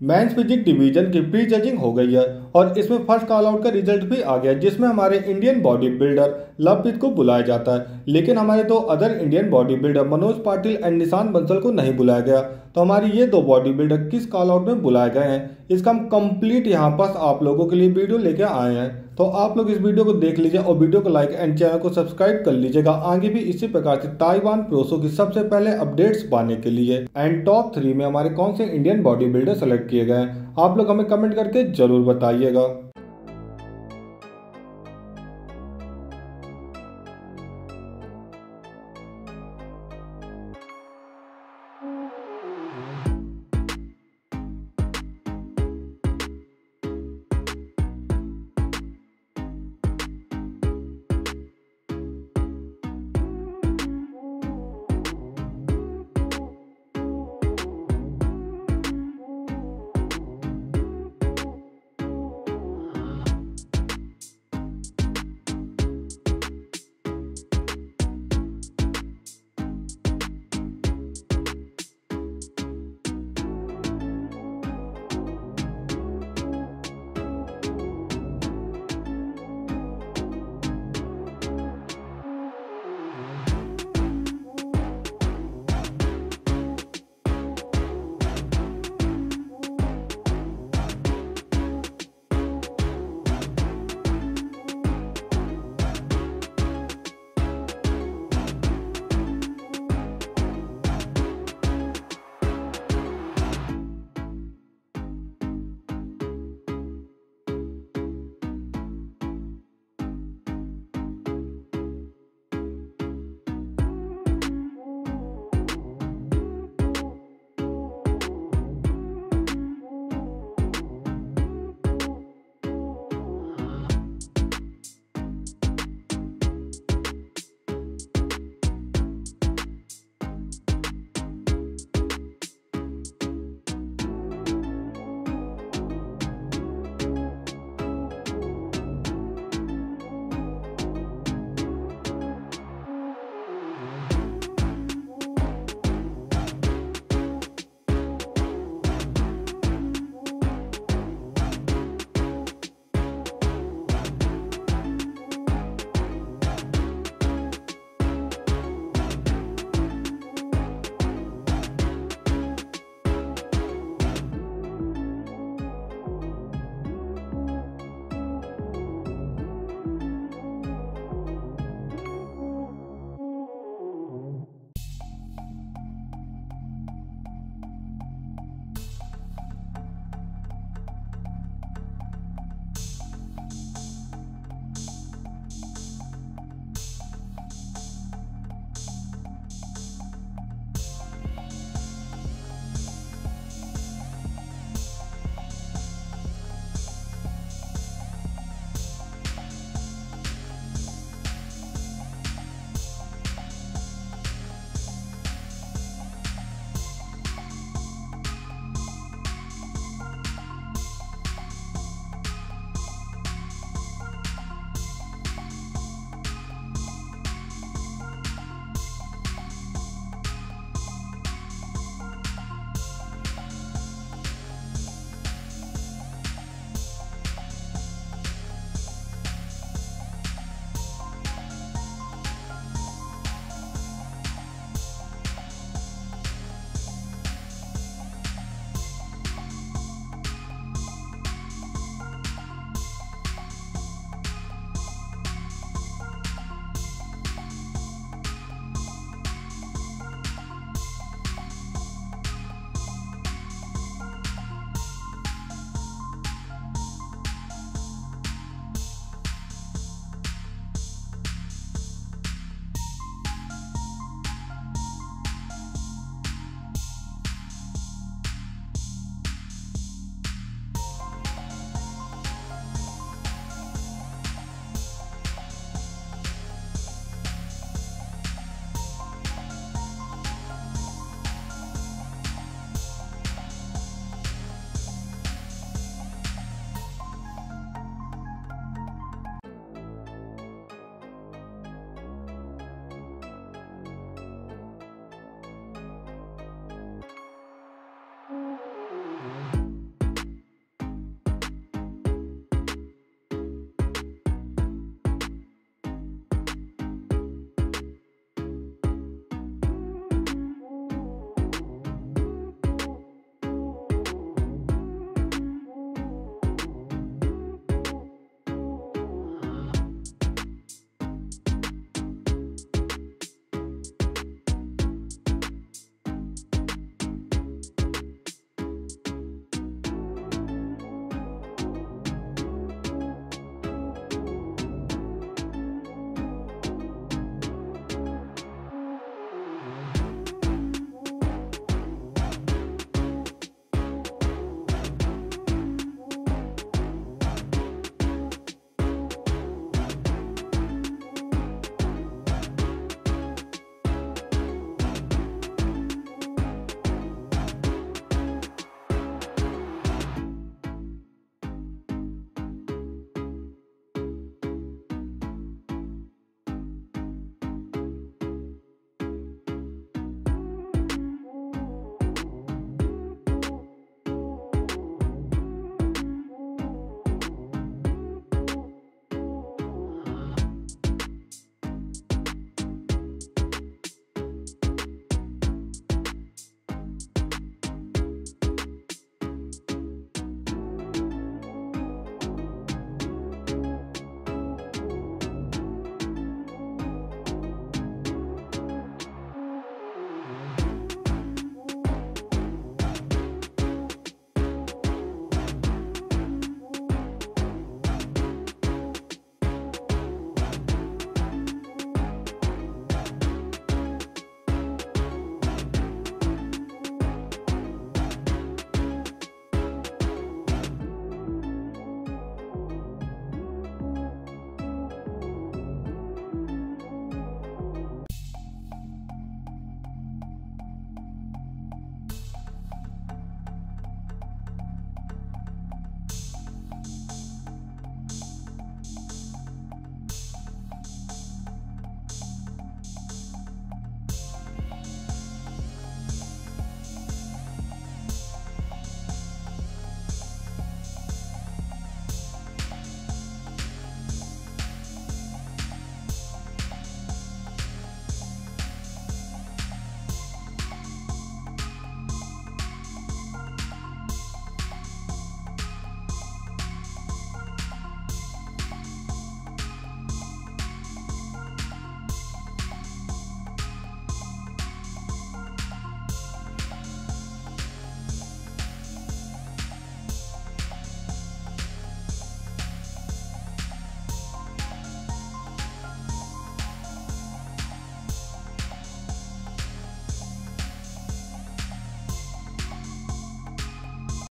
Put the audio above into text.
Mains physique division की pre judging हो गई है और इसमें फ़र्स्ट कॉल आउट का रिज़ल्ट भी आ गया, जिसमें हमारे इंडियन बॉडी बिल्डर लवप्रीत को बुलाया जाता है। लेकिन हमारे दो other Indian body builder Manoj Patil and Nishan Bansal को नहीं बुलाया गया। तो हमारे ये दो बॉडी बिल्डर किस कॉल आउट में बुलाए गए हैं? इसका हम कंप्लीट यहाँ पास आप लोगों के लिए वीडियो लेके आए हैं। तो आप लोग इस वीडियो को देख लीजिए और वीडियो को लाइक एंड चैनल को सब्सक्राइब कर लीजिएगा। आगे भी इसी प्रकार से ताइवान प्रोसो की सबसे पहले अपडेट्स पाने के लिए एंड टॉप थ्री में हमारे कौन से इंडियन बॉडी बिल्डर सेलेक्ट किए गए हैं, आप लोग हमें कमेंट करके ज़रूर बताइएगा।